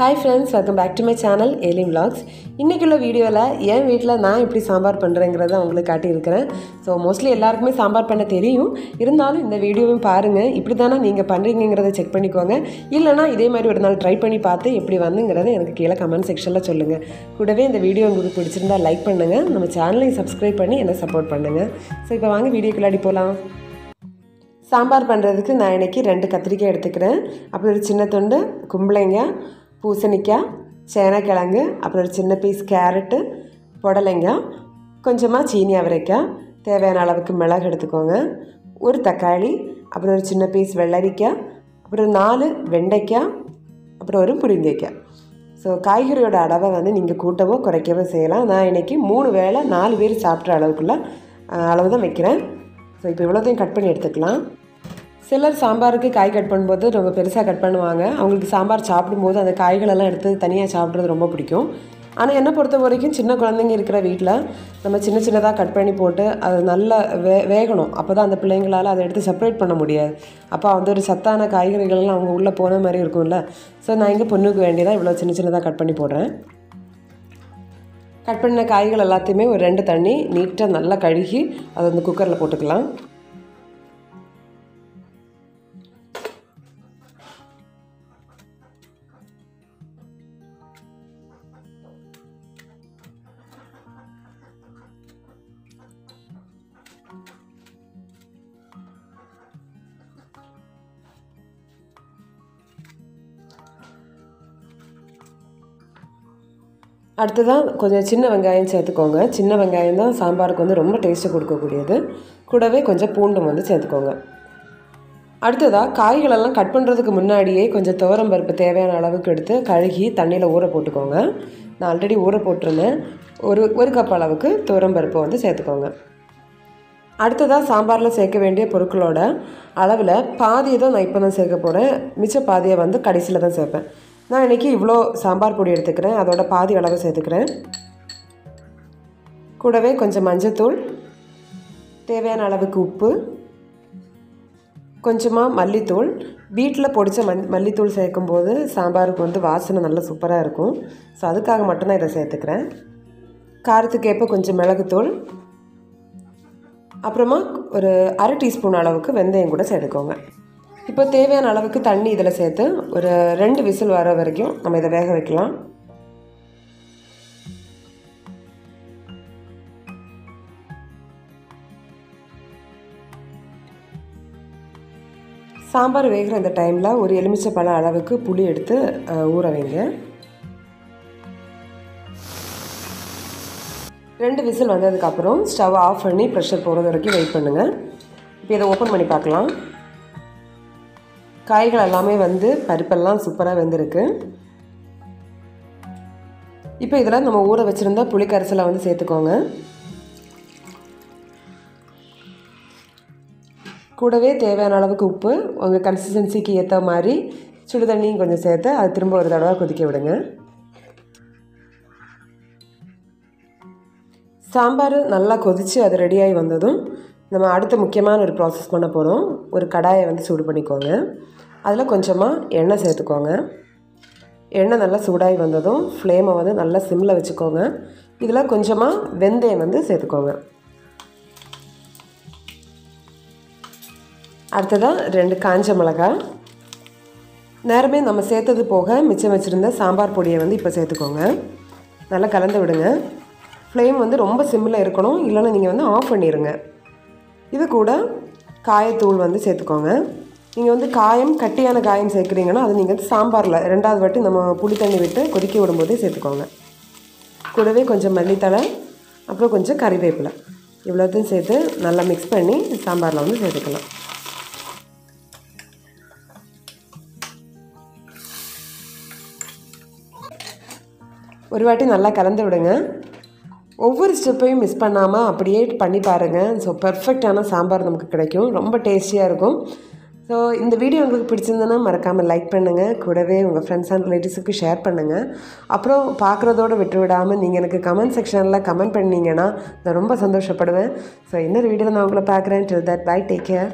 Hi friends welcome back to my channel Eli vlogs. இன்றைக்குள்ள வீடியோவில் என் வீட்டில் நான் எப்படி சாம்பார் பண்ணுறேங்கிறத உங்களுக்கு காட்டியிருக்கிறேன். ஸோ மோஸ்ட்லி எல்லாருக்குமே சாம்பார் பண்ண தெரியும். இருந்தாலும் இந்த வீடியோவும் பாருங்கள் இப்படி தானே நீங்கள் பண்ணுறீங்கிறத செக் பண்ணிக்கோங்க. இல்லைனா இதே மாதிரி ஒரு நாள் ட்ரை பண்ணி பார்த்து எப்படி வந்துங்கிறத எனக்கு கீழே கமெண்ட் செக்ஷனில் சொல்லுங்கள் கூடவே இந்த வீடியோ உங்களுக்கு பிடிச்சிருந்தா லைக் பண்ணுங்கள் நம்ம சேனலையும் சப்ஸ்கிரைப் பண்ணி என்னை சப்போர்ட் பண்ணுங்கள் ஸோ இப்போ வாங்க வீடியோக்குள்ளாடி போகலாம் சாம்பார் பண்ணுறதுக்கு நான் இன்றைக்கி ரெண்டு கத்திரிக்காய் எடுத்துக்கிறேன். அப்புறம் ஒரு சின்ன துண்டு கும்பலைங்க பூசணிக்காய் சேனக்கிழங்கு அப்புறம் ஒரு சின்ன பீஸ் கேரட்டு புடலைங்காய் கொஞ்சமாக சீனி அவரைக்காய் தேவையான அளவுக்கு மிளகு எடுத்துக்கோங்க. ஒரு தக்காளி அப்புறம் ஒரு சின்ன பீஸ் வெள்ளரிக்காய் அப்புறம் நாலு வெண்டைக்காய் அப்புறம் ஒரு புரிந்தைக்காய் ஸோ காய்கறியோட அளவை வந்து நீங்கள் கூட்டவோ குறைக்கவோ செய்யலாம். நான் இன்றைக்கி மூணு வேளை நாலு பேர் சாப்பிட்ற அளவுக்குள்ள அளவு தான் வைக்கிறேன். ஸோ இப்போ இவ்வளோதையும் கட் பண்ணி எடுத்துக்கலாம். சிலர் சாம்பாருக்கு காய் கட் பண்ணும்போது ரொம்ப பெருசாக கட் பண்ணுவாங்க. அவங்களுக்கு சாம்பார் சாப்பிடும்போது அந்த காய்களெல்லாம் எடுத்து தனியாக சாப்பிட்றது ரொம்ப பிடிக்கும். ஆனால் என்னை பொறுத்த வரைக்கும் சின்ன குழந்தைங்க இருக்கிற வீட்டில் நம்ம சின்ன சின்னதாக கட் பண்ணி போட்டு அது நல்லா வே வேகணும். அப்போ தான் அந்த பிள்ளைங்களால் அதை எடுத்து செப்பரேட் பண்ண முடியாது. அப்போ வந்து ஒரு சத்தான காய்கறிகள்லாம் அவங்க உள்ளே போன மாதிரி இருக்கும்ல. ஸோ நான் இங்கே பொண்ணுக்கு வேண்டியதாக இவ்வளோ சின்ன சின்னதாக கட் பண்ணி போடுறேன். கட் பண்ண காய்கள் எல்லாத்தையுமே ஒரு ரெண்டு தண்ணி நீட்டாக நல்லா கழுகி அதை வந்து குக்கரில் போட்டுக்கலாம். அடுத்ததாக கொஞ்சம் சின்ன வெங்காயம் சேர்த்துக்கோங்க. சின்ன வெங்காயம் தான் சாம்பாருக்கு வந்து ரொம்ப டேஸ்ட்டு கொடுக்கக்கூடியது. கூடவே கொஞ்சம் பூண்டும் வந்து சேர்த்துக்கோங்க. அடுத்ததாக காய்களெல்லாம் கட் பண்ணுறதுக்கு முன்னாடியே கொஞ்சம் துவரம் பருப்பு தேவையான அளவுக்கு எடுத்து கழுகி தண்ணியில் ஊற போட்டுக்கோங்க. நான் ஆல்ரெடி ஊற போட்டிருந்தேன். ஒரு ஒரு கப் அளவுக்கு துவரம் பருப்பு வந்து சேர்த்துக்கோங்க. அடுத்ததாக சாம்பாரில் சேர்க்க வேண்டிய பொருட்களோட அளவில் பாதியை தான் நான் இப்போ தான் சேர்க்க போகிறேன் மிச்ச பாதியை வந்து கடைசியில் தான் சேர்ப்பேன். நான் இன்றைக்கி இவ்வளோ சாம்பார் பொடி எடுத்துக்கிறேன். அதோட பாதி அளவு சேர்த்துக்கிறேன். கூடவே கொஞ்சம் மஞ்சத்தூள் தேவையான அளவுக்கு உப்பு கொஞ்சமாக மல்லித்தூள். வீட்டில் பொடிச்ச மண் மல்லித்தூள் சேர்க்கும்போது சாம்பாருக்கு வந்து வாசனை நல்லா சூப்பராக இருக்கும். ஸோ அதுக்காக மட்டும்தான் இதை சேர்த்துக்கிறேன். காரத்துக்கு ஏற்ப கொஞ்சம் மிளகுத்தூள். அப்புறமா ஒரு அரை டீஸ்பூன் அளவுக்கு வெந்தயம் கூட சேர்த்துக்கோங்க. இப்போ தேவையான அளவுக்கு தண்ணி இதில் சேர்த்து ஒரு ரெண்டு விசில் வர வரைக்கும் நம்ம இதை வேக வைக்கலாம். சாம்பார் வேகிற இந்த டைமில் ஒரு எலுமிச்சை பழம் அளவுக்கு புளி எடுத்து ஊற வைங்க. ரெண்டு விசில் வந்ததுக்கப்புறம் ஸ்டவ் ஆஃப் பண்ணி ப்ரெஷர் போகிறது வரைக்கும் வெயிட் பண்ணுங்கள் இப்போ இதை ஓப்பன் பண்ணி பார்க்கலாம். காய்கள் எல்லாமே வந்து பருப்பெல்லாம் சூப்பராக வெந்திருக்கு. இப்போ இதில் நம்ம ஊற வச்சுருந்த புளிக்கரைசலை வந்து சேர்த்துக்கோங்க. கூடவே தேவையான அளவுக்கு உப்பு உங்கள் கன்சிஸ்டன்சிக்கு ஏற்ற மாதிரி சுடு தண்ணியும் கொஞ்சம் சேர்த்து அது திரும்ப ஒரு தடவை கொதிக்க விடுங்க. சாம்பார் நல்லா கொதித்து அது ரெடியாகி வந்ததும் நம்ம அடுத்த முக்கியமான ஒரு ப்ராசஸ் பண்ண போகிறோம் ஒரு கடாயை வந்து சூடு பண்ணிக்கோங்க. அதில் கொஞ்சமாக எண்ணெய் சேர்த்துக்கோங்க. எண்ணெய் நல்லா சூடாகி வந்ததும் ஃப்ளேமை வந்து நல்லா சிம்மில் வச்சுக்கோங்க. இதில் கொஞ்சமாக வெந்தயம் வந்து சேர்த்துக்கோங்க. அடுத்ததாக ரெண்டு காஞ்ச மிளகாய். நேரமே நம்ம சேர்த்தது போக மிச்சம் வச்சுருந்த சாம்பார் பொடியை வந்து இப்போ சேர்த்துக்கோங்க. நல்லா கலந்து விடுங்க. ஃப்ளேம் வந்து ரொம்ப சிம்மில் இருக்கணும் இல்லைன்னா நீங்கள் வந்து ஆஃப் பண்ணிடுங்க இது கூட காயத்தூள் வந்து சேர்த்துக்கோங்க. நீங்கள் வந்து காயம் கட்டியான காயம் சேர்க்குறீங்கன்னா அது நீங்கள் வந்து சாம்பாரில் ரெண்டாவது வாட்டி நம்ம புளி தண்ணி விட்டு கொதிக்க விடும்போதே சேர்த்துக்கோங்க. கூடவே கொஞ்சம் மல்லித்தலை அப்புறம் கொஞ்சம் கறிவேப்பிலை. இவ்வளோத்தையும் சேர்த்து நல்லா மிக்ஸ் பண்ணி சாம்பாரில் வந்து சேர்த்துக்கலாம். ஒரு வாட்டி நல்லா கலந்து விடுங்க. ஒவ்வொரு ஸ்டெப்பையும் மிஸ் பண்ணாமல் அப்படியே பண்ணி பாருங்கள் ஸோ பர்ஃபெக்டான சாம்பார் நமக்கு கிடைக்கும். ரொம்ப டேஸ்டியாக இருக்கும். ஸோ இந்த வீடியோ உங்களுக்கு பிடிச்சிருந்ததுன்னா மறக்காமல் லைக் பண்ணுங்கள் கூடவே உங்கள் ஃப்ரெண்ட்ஸ் அண்ட் ரிலேட்டிவ்ஸுக்கு ஷேர் பண்ணுங்கள் அப்புறம் பார்க்குறதோட விட்டு விடாமல் நீங்கள் எனக்கு கமெண்ட் செக்ஷனில் கமெண்ட் பண்ணிங்கன்னா நான் ரொம்ப சந்தோஷப்படுவேன். ஸோ இன்னொரு வீடியோவில் நான் உங்களை பார்க்குறேன். Till that bye take care